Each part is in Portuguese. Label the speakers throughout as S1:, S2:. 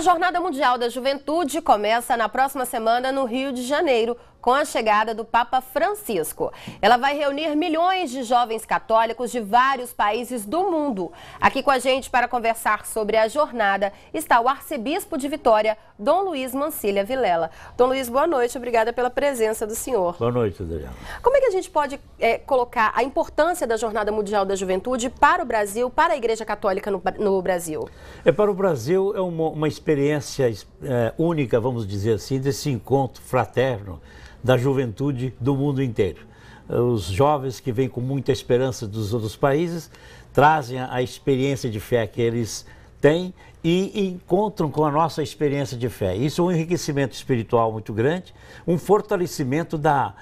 S1: A Jornada Mundial da Juventude começa na próxima semana no Rio de Janeiro, com a chegada do Papa Francisco. Ela vai reunir milhões de jovens católicos de vários países do mundo. Aqui com a gente para conversar sobre a jornada está o arcebispo de Vitória, Dom Luiz Mancilha Vilela. Dom Luiz, boa noite, obrigada pela presença do senhor.
S2: Boa noite, Adriana.
S1: Como é que a gente pode é, colocar a importância da Jornada Mundial da Juventude para o Brasil, para a Igreja Católica no, no Brasil?
S2: É, para o Brasil é uma, uma experiência é, única, vamos dizer assim, desse encontro fraterno da juventude do mundo inteiro. Os jovens que vêm com muita esperança dos outros países trazem a experiência de fé que eles têm e encontram com a nossa experiência de fé. Isso é um enriquecimento espiritual muito grande, um fortalecimento da,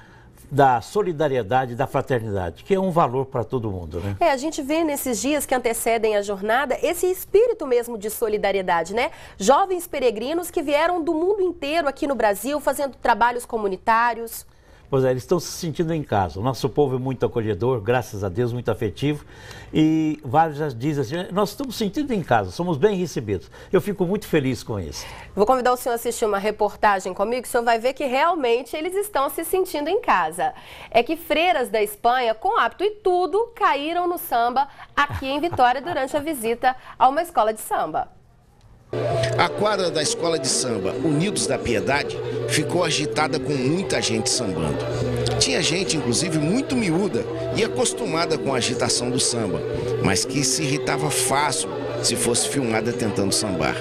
S2: da solidariedade, da fraternidade, que é um valor para todo mundo, né?
S1: É, a gente vê nesses dias que antecedem a jornada esse espírito mesmo de solidariedade, né? Jovens peregrinos que vieram do mundo inteiro aqui no Brasil fazendo trabalhos comunitários.
S2: Pois é, eles estão se sentindo em casa. O nosso povo é muito acolhedor, graças a Deus, muito afetivo. E vários já dizem assim, nós estamos sentindo em casa, somos bem recebidos. Eu fico muito feliz com isso.
S1: Vou convidar o senhor a assistir uma reportagem comigo, o senhor vai ver que realmente eles estão se sentindo em casa. É que freiras da Espanha, com hábito e tudo, caíram no samba aqui em Vitória durante a visita a uma escola de samba.
S3: A quadra da escola de samba Unidos da Piedade ficou agitada com muita gente sambando. Tinha gente, inclusive, muito miúda e acostumada com a agitação do samba, mas que se irritava fácil se fosse filmada tentando sambar.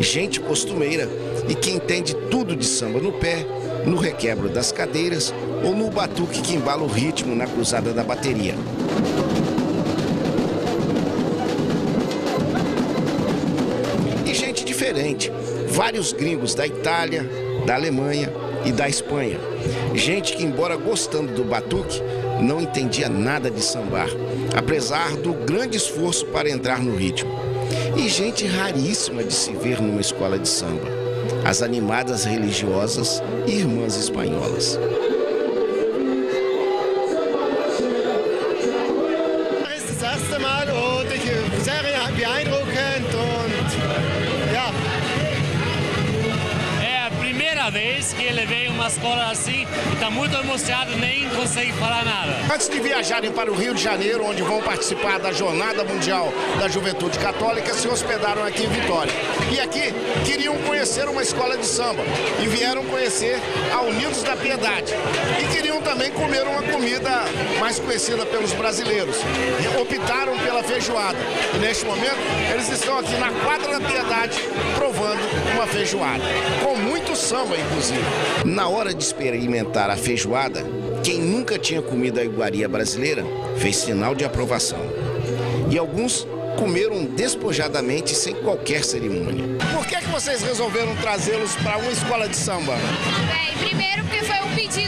S3: Gente costumeira e que entende tudo de samba no pé, no requebro das cadeiras ou no batuque que embala o ritmo na cruzada da bateria. Diferente. Vários gringos da Itália, da Alemanha e da Espanha. Gente que, embora gostando do batuque, não entendia nada de sambar, apesar do grande esforço para entrar no ritmo. E gente raríssima de se ver numa escola de samba. As animadas religiosas e irmãs espanholas.
S4: Vez que ele veio uma escola assim, está muito emocionado, nem consegue falar nada.
S3: Antes de viajarem para o Rio de Janeiro, onde vão participar da Jornada Mundial da Juventude Católica, se hospedaram aqui em Vitória. E aqui queriam conhecer uma escola de samba e vieram conhecer a Unidos da Piedade. E queriam também comer uma comida mais conhecida pelos brasileiros. E optaram pela feijoada. E neste momento, eles estão aqui na quadra da Piedade provando uma feijoada. Com muito samba, inclusive. Na hora de experimentar a feijoada, quem nunca tinha comido a iguaria brasileira fez sinal de aprovação. E alguns comeram despojadamente sem qualquer cerimônia. Por que, é que vocês resolveram trazê-los para uma escola de samba?
S5: Bem, primeiro porque foi um pedido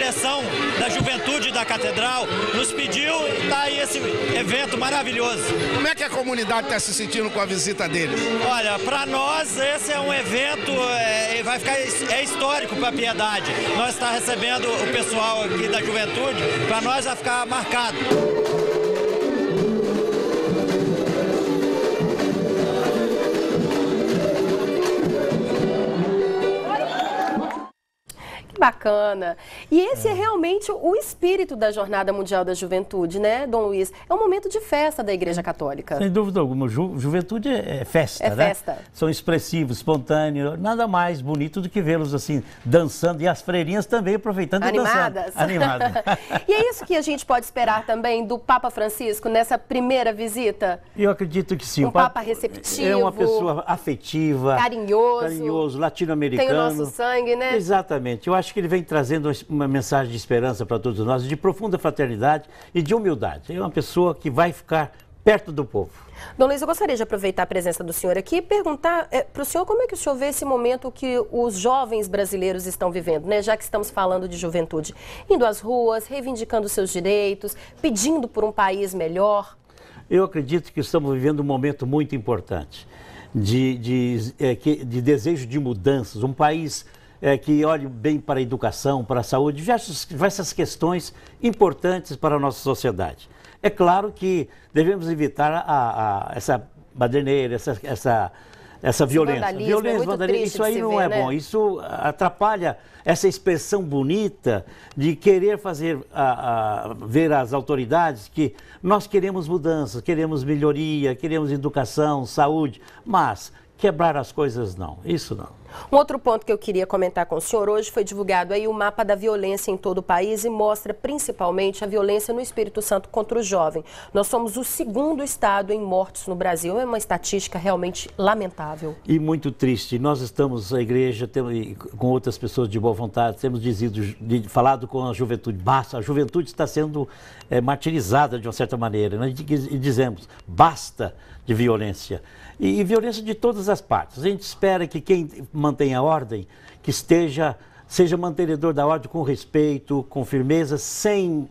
S4: direção da juventude da catedral, nos pediu está aí esse evento maravilhoso.
S3: Como é que a comunidade está se sentindo com a visita dele?
S4: Olha, para nós esse é um evento, é, vai ficar é histórico para a Piedade. Nós está recebendo o pessoal aqui da juventude, para nós vai ficar marcado.
S1: Bacana. E esse é. é. realmente o espírito da Jornada Mundial da Juventude, né, Dom Luiz? É um momento de festa da Igreja Católica.
S2: Sem dúvida alguma. Ju, juventude é, é festa,
S1: é
S2: né?
S1: festa.
S2: São expressivos, espontâneos. Nada mais bonito do que vê-los assim, dançando. E as freirinhas também aproveitando
S1: Animadas.
S2: e dançando. Animadas.
S1: e é isso que a gente pode esperar também do Papa Francisco nessa primeira visita?
S2: Eu acredito que sim.
S1: Um Papa receptivo.
S2: É uma pessoa afetiva.
S1: Carinhoso.
S2: Carinhoso, latino-americano.
S1: Tem o nosso sangue, né?
S2: Exatamente. Eu acho que ele vem trazendo uma mensagem de esperança para todos nós, de profunda fraternidade e de humildade. É uma pessoa que vai ficar perto do povo.
S1: Dom Luiz, eu gostaria de aproveitar a presença do senhor aqui e perguntar é, para o senhor como é que o senhor vê esse momento que os jovens brasileiros estão vivendo, né? Já que estamos falando de juventude, indo às ruas, reivindicando seus direitos, pedindo por um país melhor.
S2: Eu acredito que estamos vivendo um momento muito importante de, de, é, de desejo de mudanças, um país é, que olhe bem para a educação, para a saúde, diversas, diversas questões importantes para a nossa sociedade. É claro que devemos evitar a, a, essa baderneira, essa, essa, essa violência.
S1: Vandalismo, é violência, é vandalismo,
S2: isso aí não
S1: ver,
S2: é
S1: né?
S2: bom. Isso atrapalha essa expressão bonita de querer fazer a, a, ver as autoridades que nós queremos mudanças, queremos melhoria, queremos educação, saúde, mas quebrar as coisas não, isso não.
S1: Um outro ponto que eu queria comentar com o senhor, hoje foi divulgado aí o mapa da violência em todo o país e mostra principalmente a violência no Espírito Santo contra o jovem. Nós somos o segundo estado em mortes no Brasil, é uma estatística realmente lamentável.
S2: E muito triste. Nós estamos, a igreja, temos, com outras pessoas de boa vontade, temos dizido, falado com a juventude, basta, a juventude está sendo é, martirizada de uma certa maneira, né? e dizemos, basta de violência. E, e violência de todas as partes. A gente espera que quem mantém a ordem, que esteja, seja mantenedor da ordem com respeito, com firmeza, sem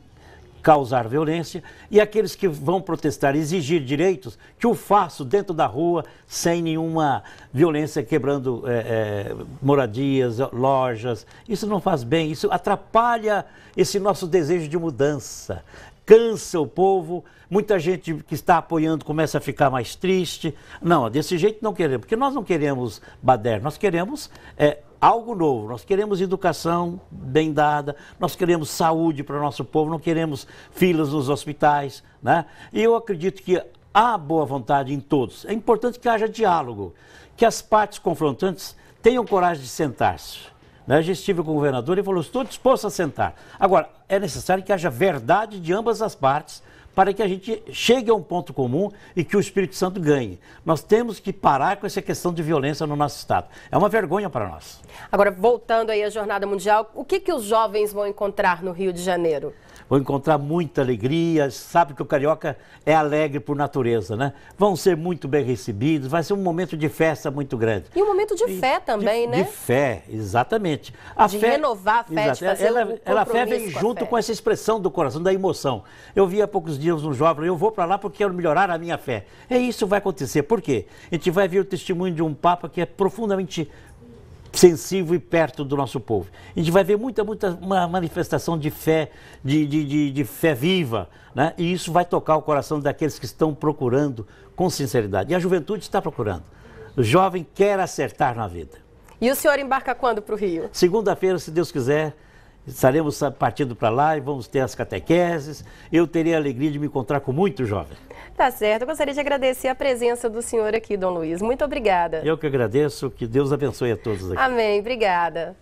S2: causar violência, e aqueles que vão protestar, exigir direitos, que o façam dentro da rua, sem nenhuma violência, quebrando é, é, moradias, lojas. Isso não faz bem, isso atrapalha esse nosso desejo de mudança cansa o povo, muita gente que está apoiando começa a ficar mais triste. Não, desse jeito não queremos, porque nós não queremos bader, nós queremos é, algo novo, nós queremos educação bem dada, nós queremos saúde para o nosso povo, não queremos filas nos hospitais. Né? E eu acredito que há boa vontade em todos. É importante que haja diálogo, que as partes confrontantes tenham coragem de sentar-se né? Já estive com o governador e falou: estou disposto a sentar. Agora, é necessário que haja verdade de ambas as partes para que a gente chegue a um ponto comum e que o Espírito Santo ganhe. Nós temos que parar com essa questão de violência no nosso Estado. É uma vergonha para nós.
S1: Agora, voltando aí à Jornada Mundial, o que, que os jovens vão encontrar no Rio de Janeiro?
S2: Vão encontrar muita alegria, sabe que o carioca é alegre por natureza, né? Vão ser muito bem recebidos, vai ser um momento de festa muito grande.
S1: E um momento de e, fé também,
S2: de,
S1: né?
S2: De fé, exatamente. A
S1: de
S2: fé,
S1: renovar a fé, exato, de fazer
S2: ela,
S1: um
S2: ela, fé vem
S1: com
S2: junto
S1: fé.
S2: com essa expressão do coração, da emoção. Eu vi há poucos dias um jovem, eu vou para lá porque quero melhorar a minha fé. É isso que vai acontecer. Por quê? A gente vai ver o testemunho de um Papa que é profundamente sensível e perto do nosso povo. A gente vai ver muita, muita uma manifestação de fé, de, de, de, de, fé viva, né? e isso vai tocar o coração daqueles que estão procurando com sinceridade. E a juventude está procurando. O jovem quer acertar na vida.
S1: E o senhor embarca quando para o Rio?
S2: Segunda-feira, se Deus quiser, estaremos partindo para lá e vamos ter as catequeses. Eu terei a alegria de me encontrar com muito jovem.
S1: Tá certo. Eu gostaria de agradecer a presença do senhor aqui, Dom Luiz. Muito obrigada.
S2: Eu que agradeço. Que Deus abençoe a todos aqui.
S1: Amém. Obrigada.